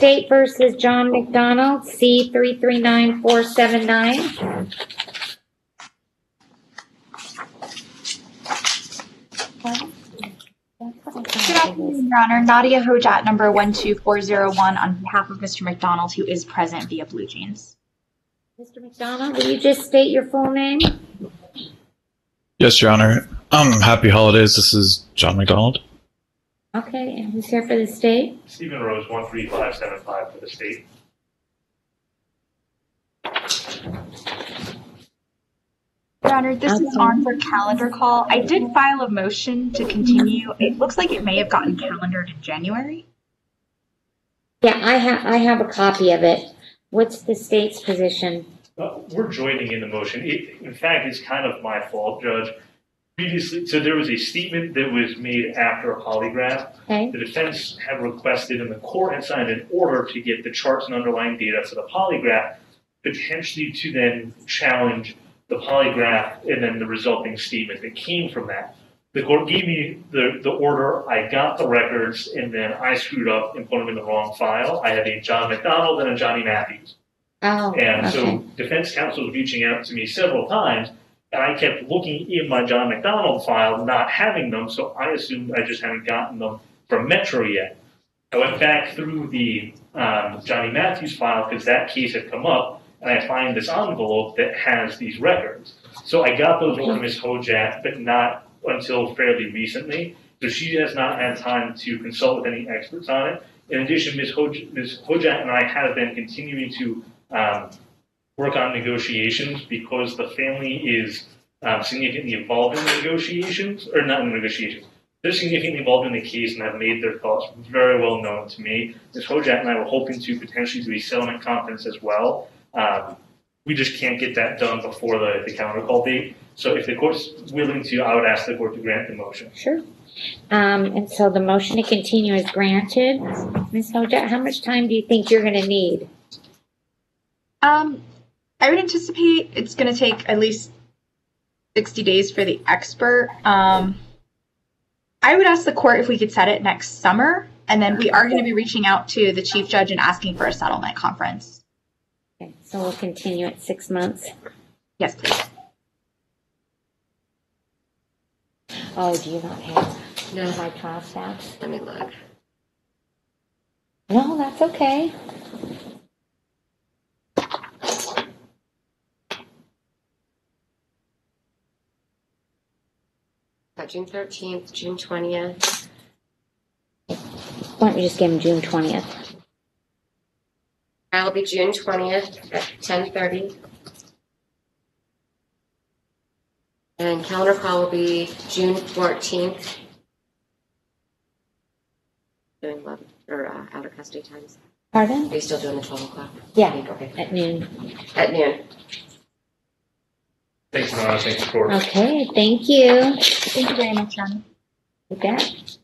State versus John McDonald, C three three nine four seven nine. Good afternoon, Your Honor. Nadia Hojjat, number 12401, on behalf of Mr. McDonald, who is present via BlueJeans. Mr. McDonald, will you just state your full name? Yes, Your Honor. Um, happy holidays. This is John McDonald. Okay, and who's here for the state? Steven Rose, one three five seven five for the state. Your Honor, this is on for calendar call. I did file a motion to continue. It looks like it may have gotten calendared in January. Yeah, I have, I have a copy of it. What's the state's position? Uh, we're joining in the motion. It, in fact, it's kind of my fault, Judge. Previously, so there was a statement that was made after a polygraph. Okay, The defense had requested and the court had signed an order to get the charts and underlying data for the polygraph, potentially to then challenge the polygraph and then the resulting statement that came from that. The court gave me the, the order, I got the records, and then I screwed up and put them in the wrong file. I had a John McDonald and a Johnny Matthews. oh, And so defense counsel was reaching out to me several times, and I kept looking in my John McDonald file, not having them, so I assumed I just hadn't gotten them from Metro yet. I went back through the um, Johnny Matthews file because that case had come up, and I find this envelope that has these records. So I got those to Ms. Hojjat, but not until fairly recently. So she has not had time to consult with any experts on it. In addition, Ms. Hojjat and I have been continuing to um, work on negotiations because the family is um, significantly involved in the negotiations, or not in the negotiations. They're significantly involved in the case and have made their thoughts very well known to me. Ms. Hojjat and I were hoping to potentially do a settlement conference as well. Um, we just can't get that done before the, the calendar call date. So if the court's willing to, I would ask the court to grant the motion. sure. Um, and so the motion to continue is granted. Ms. Hojjat, how much time do you think you're gonna need? Um, I would anticipate it's going to take at least 60 days for the expert. Um, I would ask the court if we could set it next summer, and then we are going to be reaching out to the chief judge and asking for a settlement conference. Okay, so we'll continue at six months. Yes, please. Oh, do you not have No, my trial stats? let me look. No, that's okay. June thirteenth, June twentieth. Why don't we just give him June twentieth? I'll be June twentieth at ten thirty. And calendar call will be June fourteenth. Doing love, or uh, out of custody times. Pardon? Are you still doing the twelve o'clock? Yeah, Okay, at noon. at noon. Thanks, Nora. Thanks, court. Okay, thank you. Thank you very much, Jen. With that,